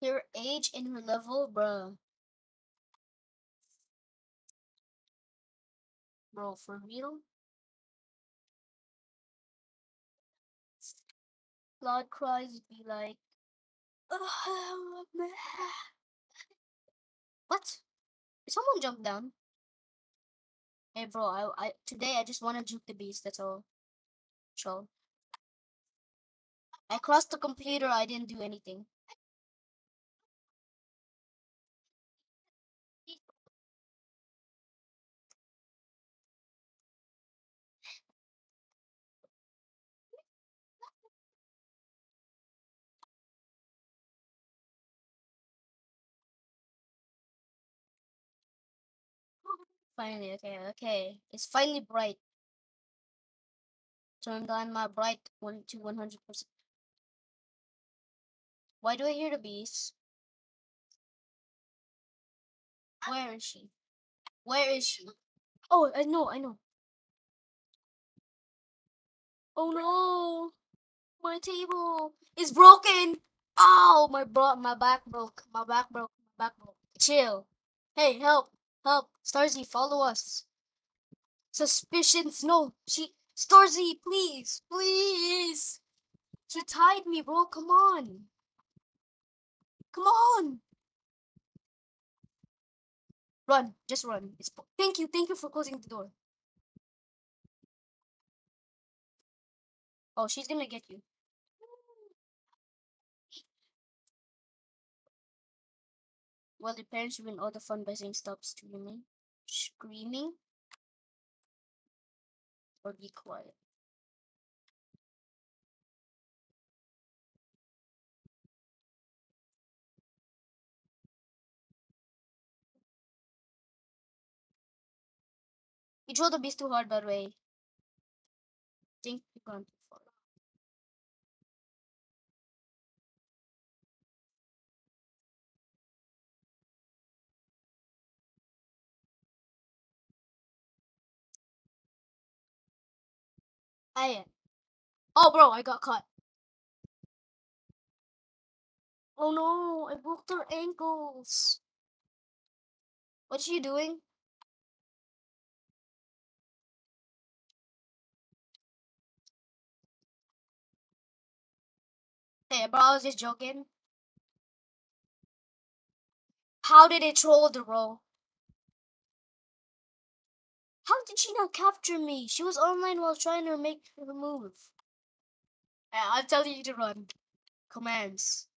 Her age and her level, bro. Bro, for real? Blood cries would be like, "Oh, man." what? Did someone jump down? Hey, bro, I, I today I just want to juke the beast. That's all. So, I crossed the computer. I didn't do anything. Finally, okay, okay. It's finally bright. Turned on my bright one to one hundred percent. Why do I hear the beast? Where is she? Where is she? Oh, I know, I know. Oh no! My table is broken. Oh, my bro, my back broke. My back broke. My back broke. Chill. Hey, help! Help! Starzy, follow us. Suspicions? No, she. Starzy, please, please. She tied me, bro. Come on. Come on. Run, just run. It's thank you, thank you for closing the door. Oh, she's gonna get you. Well, the parents ruin all the fun by saying stop streaming, screaming, or be quiet. You throw the beast too hard, by the way. think you've gone I. Oh, bro, I got caught. Oh no, I broke their ankles. What's she doing? Hey, bro, I was just joking. How did it troll the bro? How did she not capture me? She was online while trying to make her move. I'll tell you to run. Commands.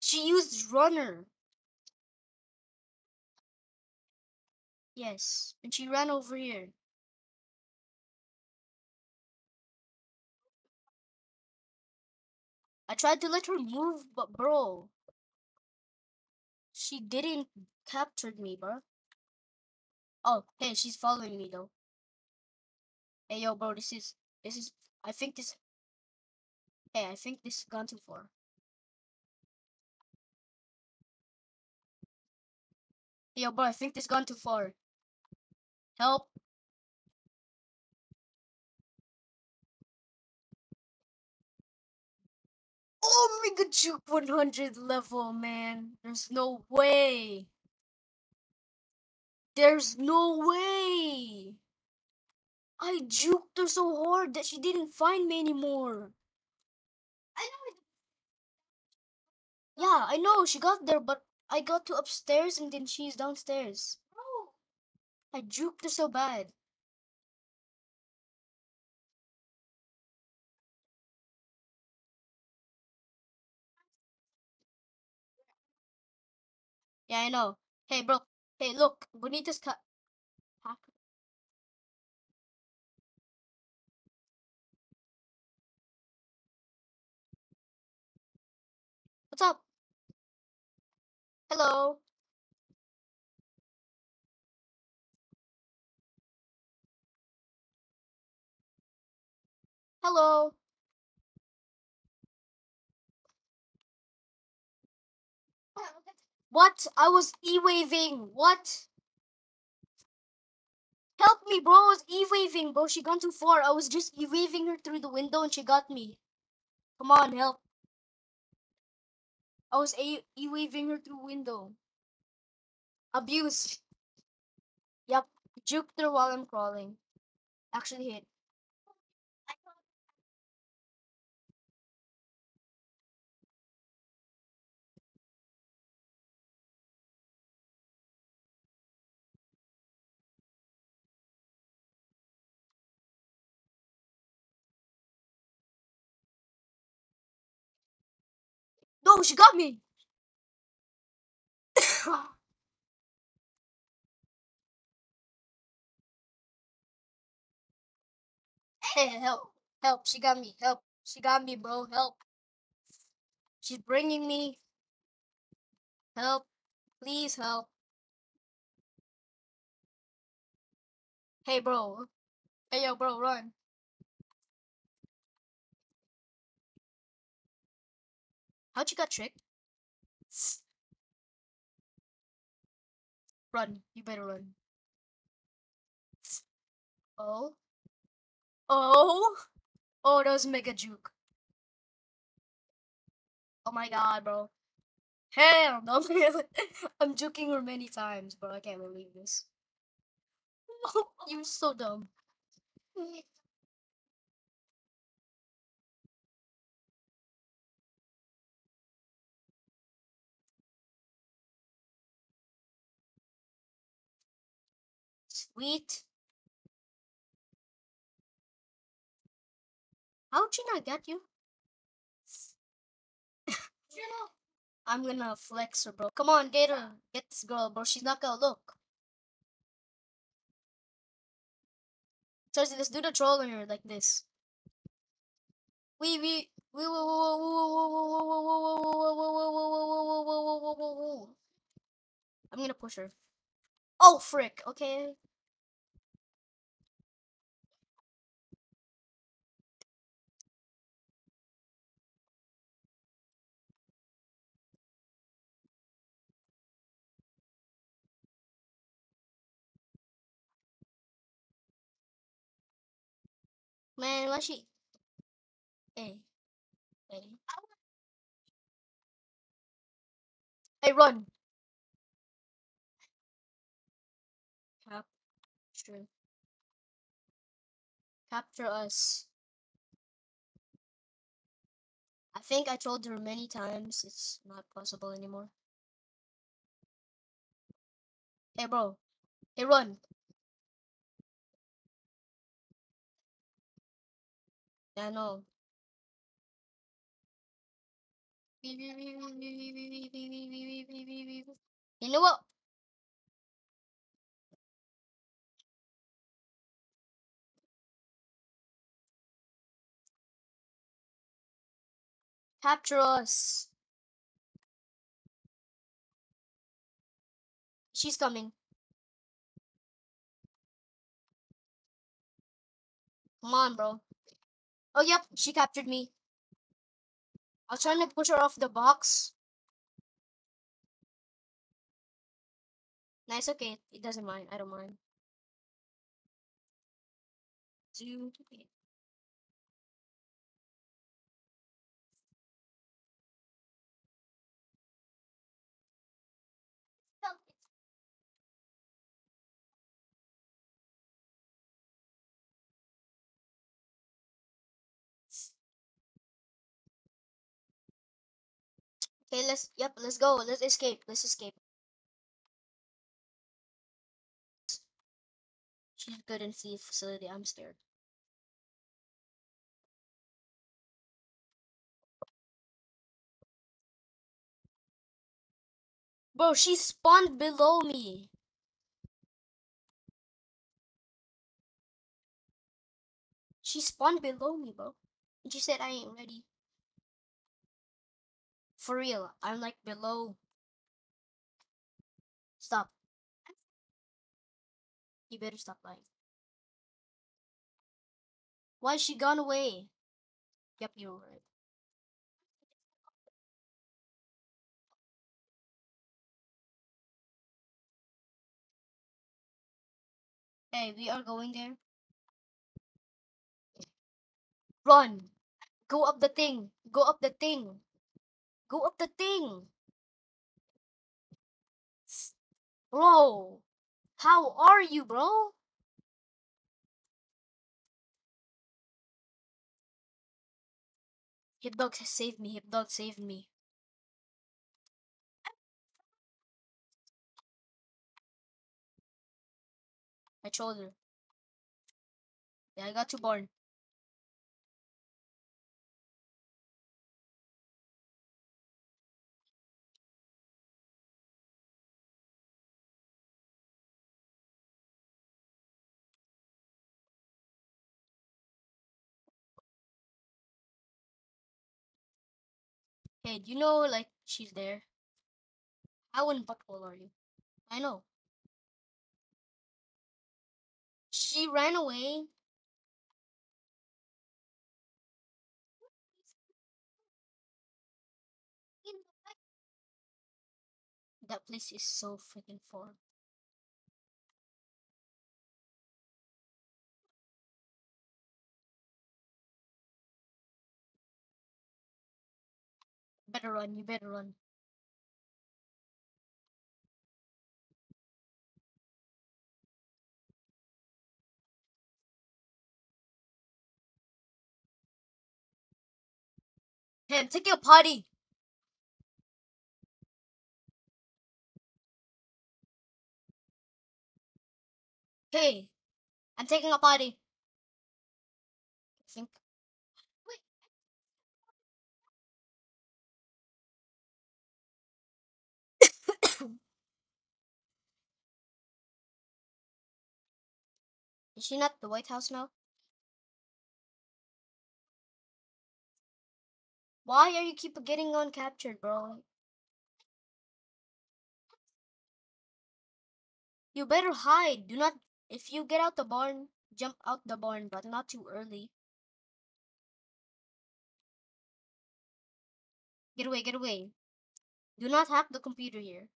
She used runner. Yes, and she ran over here. I tried to let her move, but bro, she didn't capture me, bro. Oh, hey, she's following me though. Hey, yo, bro, this is this is. I think this. Hey, I think this has gone too far. Hey, Yo, bro, I think this gone too far. Help. Oh Omega Juke 100 level, man. There's no way. There's no way. I juked her so hard that she didn't find me anymore. I know. Yeah, I know. She got there, but I got to upstairs and then she's downstairs. Oh. I juked her so bad. Yeah, I know. Hey, bro. Hey, look. Bonita's cut. What's up? Hello. Hello. What? I was e-waving. What? Help me, bro. I was e-waving, bro. She gone too far. I was just e-waving her through the window and she got me. Come on, help. I was e-waving her through window. Abuse. Yep. Juked her while I'm crawling. Actually hit. No, she got me. hey, help. Help. She got me. Help. She got me, bro. Help. She's bringing me. Help. Please help. Hey, bro. Hey, yo, bro, run. How'd you got tricked? Run. You better run. Oh. Oh. Oh, that was mega juke. Oh my god, bro. Hell no. I'm juking her many times, bro. I can't believe this. You're so dumb. Sweet. How'd she not get you? I'm gonna flex her, bro. Come on, get her. Get this girl, bro. She's not gonna look. Chelsea, let's do the troll on her like this. We we we I'm gonna push her. Oh frick, okay. Man, why she Hey. Hey. Hey run. Capture. Capture us. I think I told her many times it's not possible anymore. Hey bro. Hey run. Yeah, no. You know what? Capture us. She's coming. Come on, bro. Oh, yep, she captured me. I was trying to push her off the box. Nice, okay. It doesn't mind. I don't mind. Two. Okay. Okay, let's, yep, let's go. Let's escape. Let's escape. She's good in the facility. I'm scared. Bro, she spawned below me. She spawned below me, bro. And she said I ain't ready. For real, I'm like below. Stop. You better stop lying. Why she gone away? Yep, you're right. Hey, we are going there. Run! Go up the thing! Go up the thing! Go up the thing. Bro. How are you, bro? Hipdog saved me. Hipdog saved me. Trolled her. Yeah, I got two born. Hey, do you know like she's there? How in butthole are you? I know. She ran away. That place is so freaking far. Better run, you better run. Hey, I'm taking a potty. Hey, I'm taking a potty. I think. Wait. Is she not the White House now? Why are you keep getting on captured, bro? You better hide. Do not. If you get out the barn, jump out the barn, but not too early. Get away, get away. Do not hack the computer here.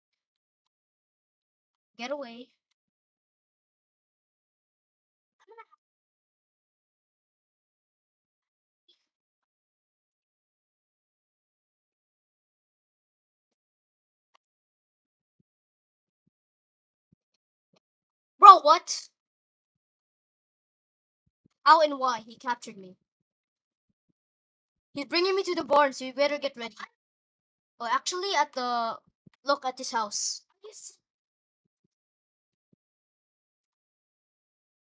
Get away. Bro, what? How and why he captured me? He's bringing me to the barn, so you better get ready. Oh, actually, at the look at this house. Yes.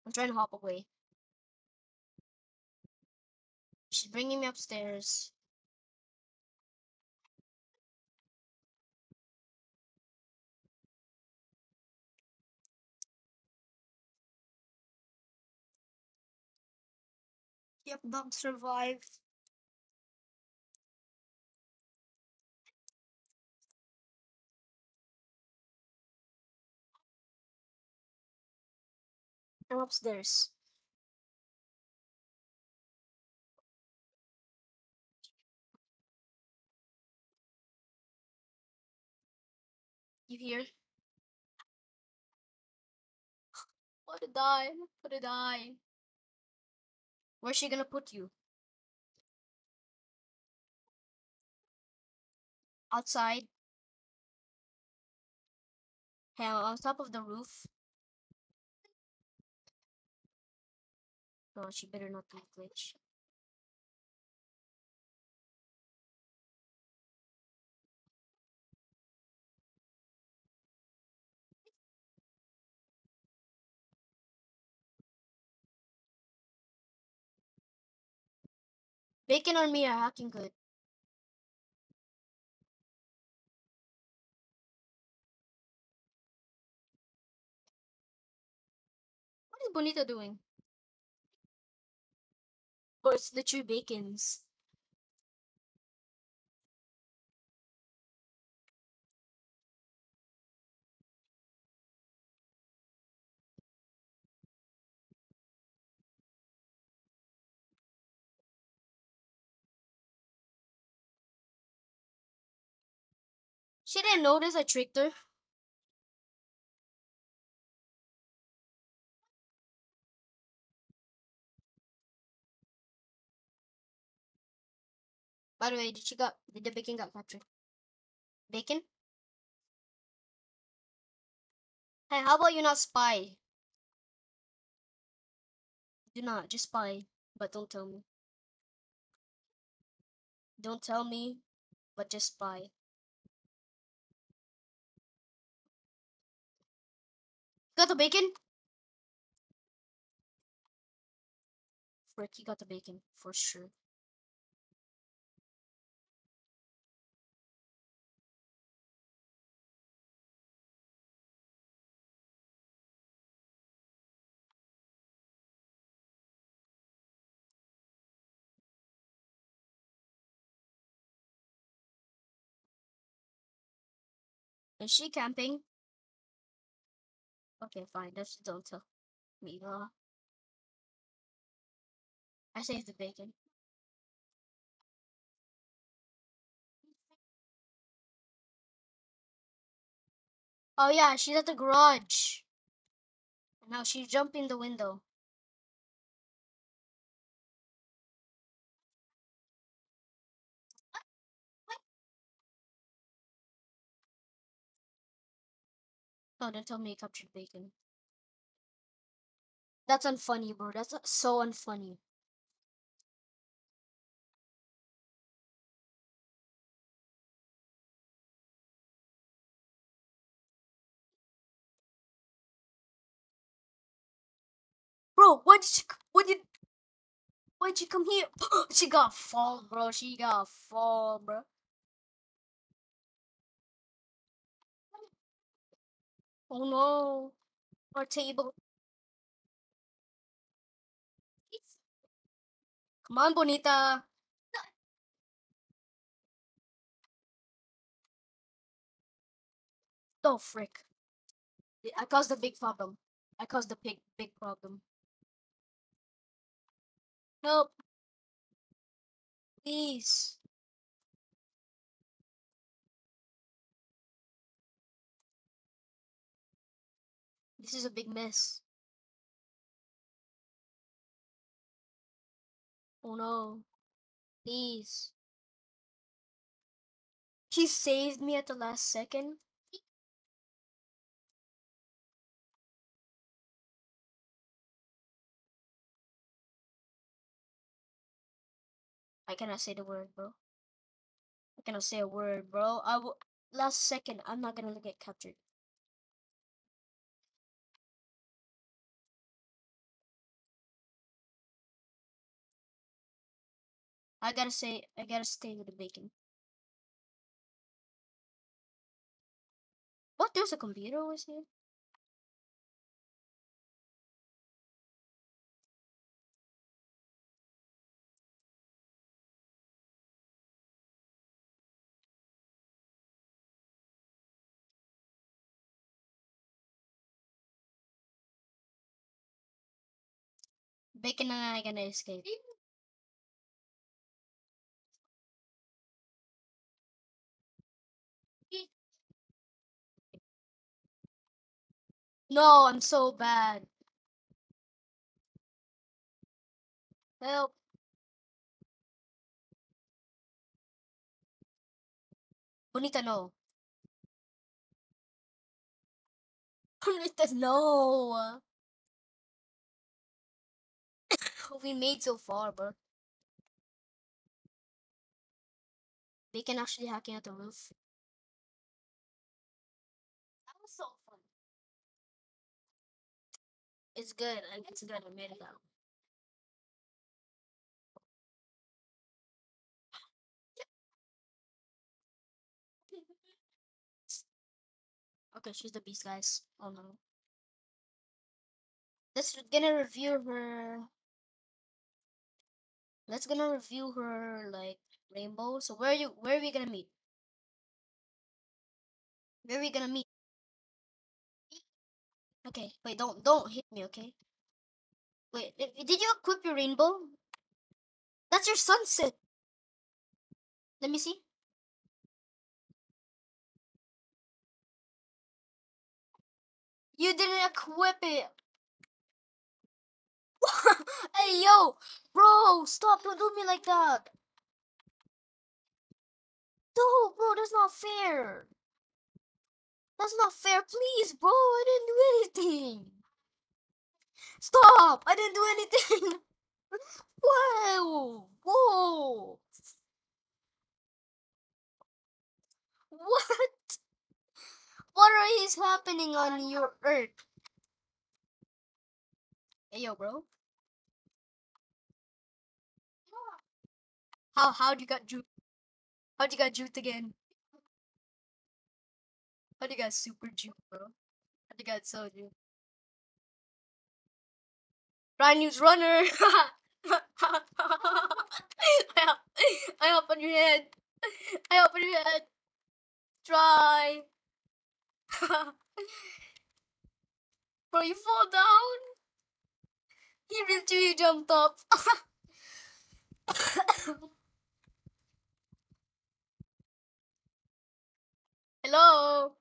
I'm trying to hop away. She's bringing me upstairs. Yep, dog survived. I'm upstairs. You hear? What a die. What a die. Where's she gonna put you? Outside? I'm on top of the roof. No, she better not do glitch. Bacon or me are hacking good. What is Bonita doing? Or it's literally Bacon's. She didn't notice I tricked her. By the way, did she got did the bacon got captured? Bacon? Hey, how about you not spy? Do not, just spy, but don't tell me. Don't tell me, but just spy. Got the bacon? Frick, he got the bacon, for sure. Is she camping? Okay, fine. Just don't tell me, bro. I saved the bacon. Oh yeah, she's at the garage. Now she's jumping the window. Oh, don't tell me you captured bacon. That's unfunny, bro. That's so unfunny. Bro, what did she, what did, why'd she come here? she got fall, bro. She got fall, bro. Oh no. Our table. Come on, Bonita. Oh, frick. I caused the big problem. I caused the big, big problem. Help. Please. This is a big mess. Oh no. Please. She saved me at the last second. I cannot say the word, bro. I cannot say a word, bro. I will. Last second, I'm not gonna get captured. I gotta say, I gotta stay with the bacon. What? There's a computer over here? Bacon and I gonna escape. No, I'm so bad. Help. Bonita, no. Bonita, no. we made so far, bro. can actually hacking at the roof. It's good. It's good. I made it out. Okay, she's the beast, guys. Oh no. Let's gonna review her. Let's gonna review her like rainbow. So where are you? Where are we gonna meet? Where are we gonna meet? Okay, wait, don't don't hit me, okay? Wait, did you equip your rainbow? That's your sunset. Let me see. You didn't equip it. hey, yo, bro, stop! Don't do me like that. No, bro, that's not fair. That's not fair. Please, bro, I didn't do anything. Stop! I didn't do anything. Whoa! Whoa! What? What is happening on your earth? Hey, yo, bro. How how'd you got juke? How'd you got juked again? How'd you got super juke, bro? How'd you got so juke? Ryan News Runner! I I on your head. I hop on your head. Try. Bro, you fall down. He literally jumped up. Hello.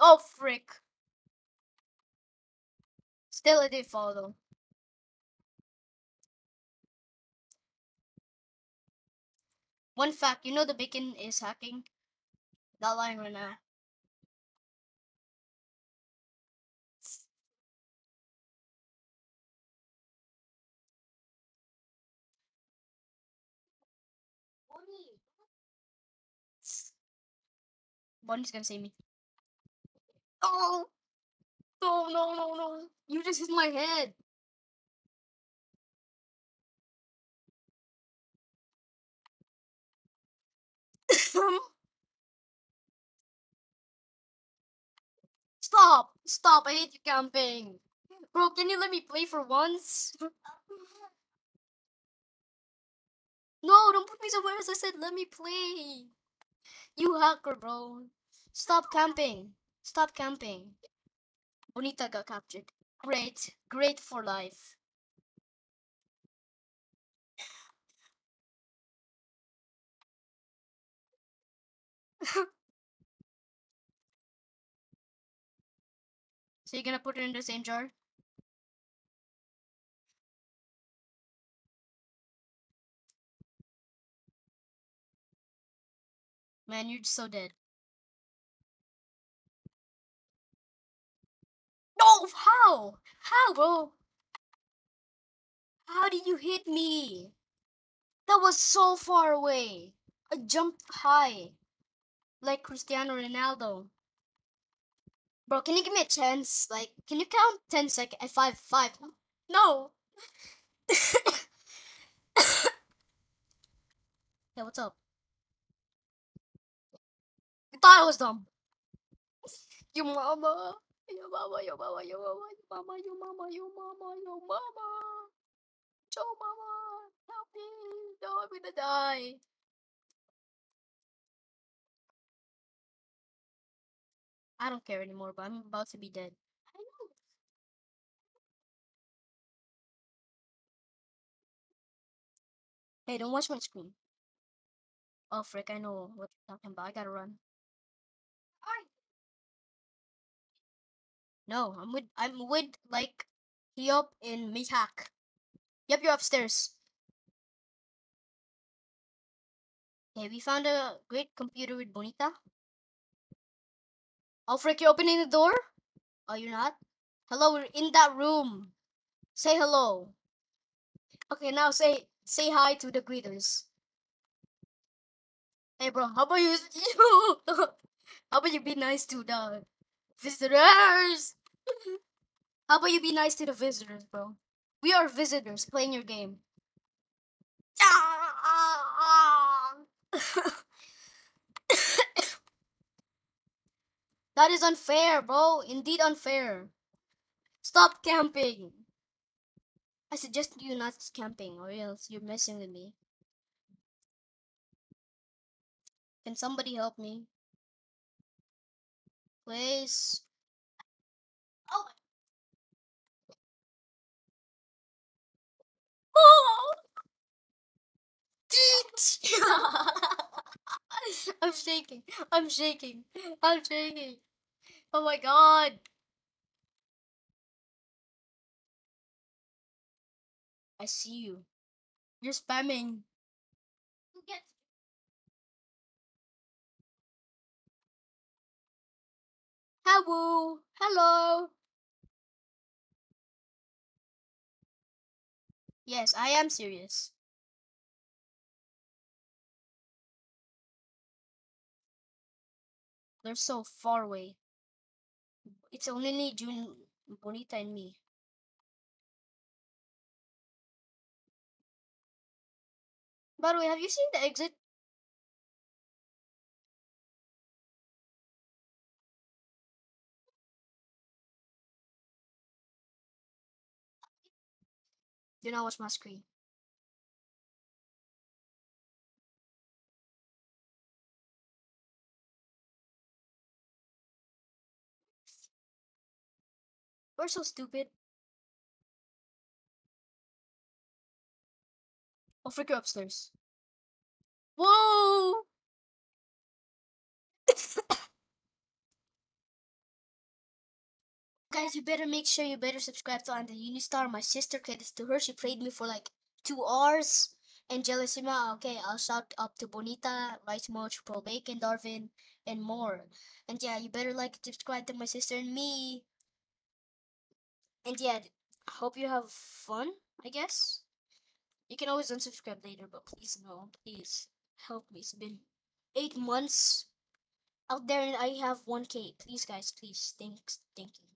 Oh frick. Still, I did though. One fact, you know the bacon is hacking? Not lying right now. Bonnie's gonna save me. Oh! No, no, no, no. You just hit my head. Stop! Stop! I hate you camping. Bro, can you let me play for once? no, don't put me somewhere else. I said let me play. You hacker, bro. Stop camping. Stop camping. Bonita got captured. Great. Great for life. so you're gonna put it in the same jar? Man, you're so dead. How? How, bro? How did you hit me? That was so far away. I jumped high. Like Cristiano Ronaldo. Bro, can you give me a chance? Like, can you count 10 seconds? Uh, 5, 5. No! hey, what's up? You thought I was dumb. Your mama. Your mama, your mama, your mama, your mama, your mama, your mama, your mama. Joe mama, help me. No, I'm gonna die. I don't care anymore, but I'm about to be dead. I know. Hey, don't watch my screen. Oh, frick, I know what you're talking about. I gotta run. No, I'm with, I'm with, like, Hiop in Mihak. Yep, you're upstairs. Okay, we found a great computer with Bonita. Oh, you're opening the door? Oh, you're not? Hello, we're in that room. Say hello. Okay, now say say hi to the greeters. Hey, bro, how about you? how about you be nice to the visitors? How about you be nice to the visitors, bro? We are visitors playing your game. that is unfair, bro. Indeed unfair. Stop camping. I suggest you not camping or else you're messing with me. Can somebody help me? Please. I'm shaking. I'm shaking. I'm shaking. Oh my god. I see you. You're spamming. Who gets Hello. Hello. Yes, I am serious. They're so far away. It's only June, Bonita, and me. By the way, have you seen the exit? Do not watch my screen. We're so stupid. Oh, freak, you're upstairs. Whoa! Guys, you better make sure you better subscribe to Anda Unistar. My sister credits to her. She played me for like two hours. And Jealousima, okay, I'll shout up to Bonita, Rice Moch, Pro Bacon, Darwin, and more. And yeah, you better like subscribe to my sister and me. And yeah, I hope you have fun, I guess. You can always unsubscribe later, but please no, please help me. It's been eight months out there and I have 1k. Please guys, please. Thanks. Thank you.